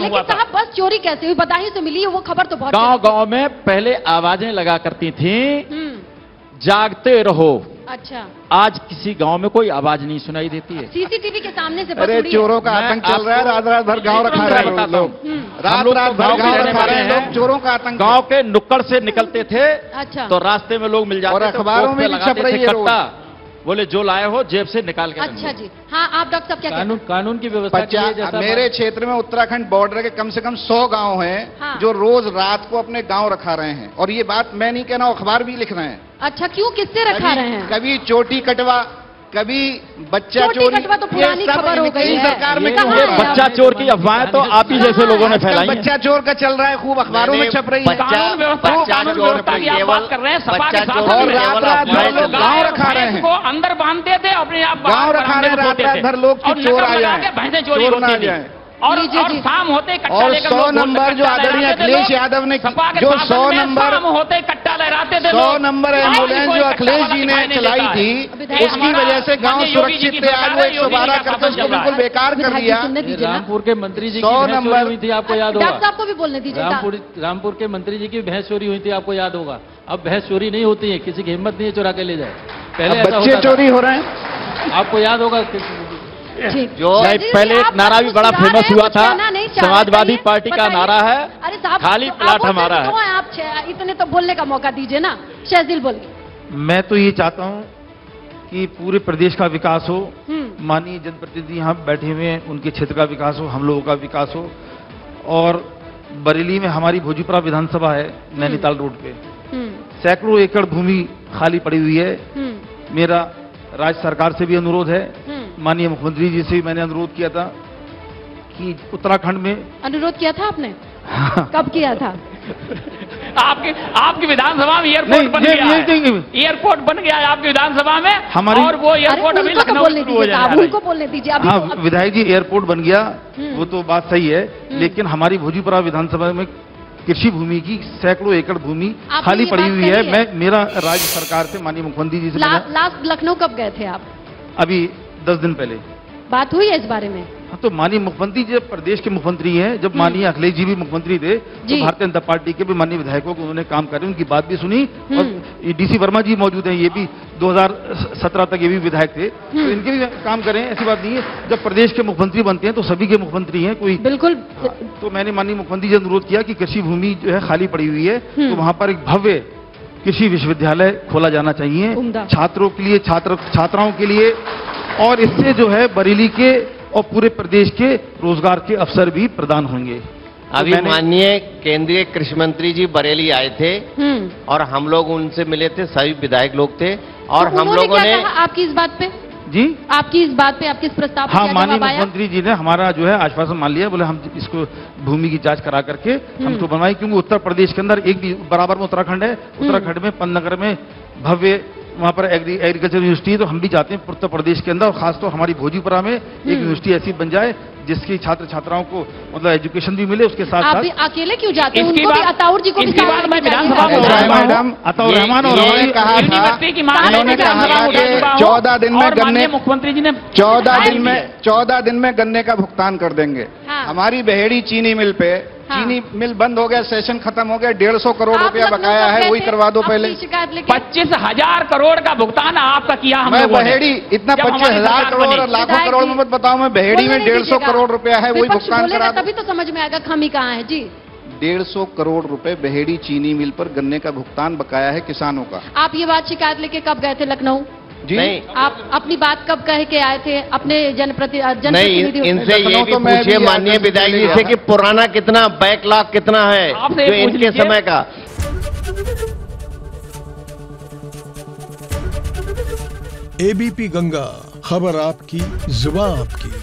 हुआ लेकिन था। साहब बस चोरी कैसे हुई? बदायूं से मिली है वो खबर तो बहुत गाँव गाँव में पहले आवाज़ें लगा करती थी। हम्म। जागते रहो। अच्छा। आज किसी गाँव में कोई आवाज़ नहीं सुनाई देती है। सीसीटीवी के सामने से अरे चोरों का आतंक चल रहा है रात रात भर गाँव रखा रहे हैं लोग। हम्म, रात रात भर गाँव रखा रहे हैं। चोरों का आतंक। गाँव के नुक्कड़ से निकलते थे अच्छा। तो रास्ते में लोग मिल जाते और थे, अखबारों में छप रही थे है बोले जो लाए हो जेब से निकाल के अच्छा जी। हाँ आप डॉक्टर साहब क्या कानून कानून की व्यवस्था मेरे क्षेत्र में उत्तराखंड बॉर्डर के कम से कम सौ गाँव हैं हाँ। जो रोज रात को अपने गाँव रखा रहे हैं। और ये बात मैं नहीं कह रहा हूँ अखबार भी लिख रहे हैं। अच्छा क्यों किससे रखा रहे हैं? कभी चोटी कटवा कभी बच्चा चोरी तो ये पुरानी सब खबर हो गई सरकार में ये है? बच्चा चोर की अफवाह तो आप ही जैसे लोगों ने फैलाई बच्चा चोर का चल रहा है खूब अखबारों में छप रही है। हैं गाँव रखा रहे हैं। अंदर बांधते थे अपने आप गाँव रखा रहे हैं रात रात थे। भर लोग चोर आ जाए। चोरी ना होती जाएँ। और जी, जी, और जी। शाम होते कट्टा और लेकर 100 नंबर जो आदरणीय अखिलेश यादव ने जो शासन 100 में नंबर- शाम होते कट्टा लहराते थे 100 लोग। नंबर एंबुलेंस जो अखिलेश जी ने चलाई थी उसकी वजह से गाँव सुरक्षित थे आज वो एक सौ बारह का करके उसको बिल्कुल बेकार कर दिया। रामपुर के मंत्री जी सौ नंबर- हुई थी आपको याद होगा। आपको भी बोलने दीजिए रामपुर रामपुर के मंत्री जी की भैंस चोरी हुई थी आपको याद होगा। अब भैंस चोरी नहीं होती है किसी की हिम्मत नहीं है चुरा के ले जाए। पहले बच्चे चोरी हो रहे हैं। आपको याद होगा कि- जो। पहले एक नारा भी बड़ा फ़ेमस हुआ था। समाजवादी पार्टी का नारा है। अरे खाली प्लाट हमारा तो है। आप इतने तो बोलने का मौका दीजिए ना। शहजिल बोलिए। मैं तो ये चाहता हूँ कि पूरे प्रदेश का विकास हो। हम्म। माननीय जनप्रतिनिधि यहाँ बैठे हुए हैं उनके क्षेत्र का विकास हो हम लोगों का विकास हो। और बरेली में हमारी भोजीपुरा विधानसभा है नैनीताल रोड पे। हम्म। सैकड़ों एकड़ भूमि खाली पड़ी हुई है। हम्म। मेरा राज्य सरकार से भी अनुरोध है। हम्म। माननीय मुख्यमंत्री जी से भी मैंने अनुरोध किया था कि उत्तराखंड में अनुरोध किया था आपने? कब किया था? आपके आपकी विधानसभा में एयरपोर्ट बन गया है। एयरपोर्ट बन गया है आपकी विधानसभा में हमारी- और वो एयरपोर्ट अभी तो लखनऊ बोलने शुरू हो है। उनको बोलने दीजिए। अभी हाँ तो विधायक जी एयरपोर्ट बन गया हम्म। वो तो बात सही है लेकिन हमारी भोजीपुरा विधानसभा में कृषि भूमि की सैकड़ों एकड़ भूमि खाली पड़ी हुई है। है? मैं मेरा राज्य सरकार से माननीय मुख्यमंत्री जी से लास्ट लखनऊ कब गए थे आप? अभी दस दिन पहले। बात हुई है इस बारे में? हाँ, तो माननीय मुख्यमंत्री जब प्रदेश के मुख्यमंत्री हैं जब माननीय अखिलेश जी भी मुख्यमंत्री थे तो भारतीय जनता पार्टी के भी माननीय विधायकों को उन्होंने काम करे उनकी बात भी सुनी और हम्म। डीसी वर्मा जी मौजूद हैं ये भी 2017 तक ये भी विधायक थे। तो इनके भी काम करें ऐसी बात नहीं है जब प्रदेश के मुख्यमंत्री बनते हैं तो सभी के मुख्यमंत्री हैं कोई बिल्कुल। तो मैंने माननीय मुख्यमंत्री जी से अनुरोध किया कि कृषि भूमि जो है खाली पड़ी हुई है तो वहाँ पर एक भव्य कृषि विश्वविद्यालय खोला जाना चाहिए। छात्रों के लिए छात्र छात्राओं के लिए और इससे जो है बरेली के और पूरे प्रदेश के रोज़गार के अवसर भी प्रदान होंगे। तो अभी मैंने- माननीय केंद्रीय कृषि मंत्री जी बरेली आए थे हम्म। और हम लोग उनसे मिले थे सभी विधायक लोग थे और तो हम लोगों ने आपकी इस बात पे? जी? आपकी इस बात पे आपके इस प्रस्ताव हाँ माननीय मुख्यमंत्री जी ने हमारा जो है आश्वासन मान लिया बोले हम इसको भूमि की जाँच करा करके हम्म। हम तो बनवाएँ क्योंकि उत्तर प्रदेश के अंदर एक भी बराबर में उत्तराखंड है। हम्म। उत्तराखंड में पन्नगर में भव्य वहाँ पर एग्री एग्रीकल्चर यूनिवर्सिटी है तो हम भी चाहते हैं उत्तर प्रदेश के अंदर और खासतौर तो हमारी भोजीपुरा में एक हम्म। यूनिवर्सिटी ऐसी बन जाए जिसकी छात्र छात्राओं को मतलब एजुकेशन भी मिले उसके साथ आप साथ अकेले क्यों जाते हैं इसकी उनको भी अताउर जी को इसकी बात मैं विधानसभा में बोल रहा हूँ। मैडम अताउर रहमान और हमारी कहा था यूनिवर्सिटी की मांग इन्होंने लेकर कहा था कि हूँ। 14 दिन में गन्ने मुख्यमंत्री जी ने चौदह दिन में चौदह दिन में गन्ने का भुगतान कर देंगे हाँ। हमारी बहेड़ी चीनी मिल पे हाँ। चीनी मिल बंद हो गया सेशन खत्म हो गया डेढ़ सौ करोड़ रुपया बकाया है वही करवा दो पहले। शिकायत पच्चीस हज़ार करोड़ का भुगतान आपका किया हम मैं बहेड़ी इतना पच्चीस हज़ार करोड़ और लाखों करोड़ में मत बताओ मैं बहेड़ी में डेढ़ सौ करोड़ रुपया है वही भुगतान करा तभी तो समझ में आएगा खामी कहाँ है जी। डेढ़ सौ करोड़ रुपए बहेड़ी चीनी मिल पर गन्ने का भुगतान बकाया है किसानों का। आप ये बात शिकायत लेके कब गए थे लखनऊ? जी? नहीं। आप अपनी बात कब कह के आए थे? अपने जनप्रति नहीं इनसे ये भी तो पूछिए माननीय विधायक जी से कि पुराना कितना बैकलॉग कितना है जो इनके समय का। एबीपी गंगा खबर आपकी जुबा आपकी।